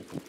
있습니다.